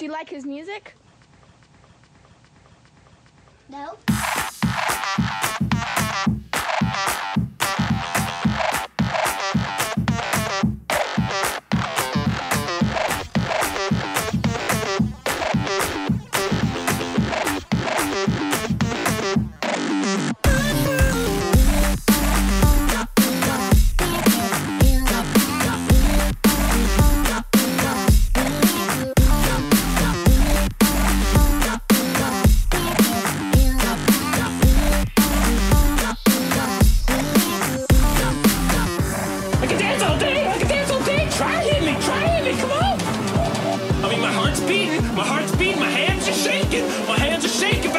Do you like his music? No. My heart's beating. My hands are shaking. My hands are shaking,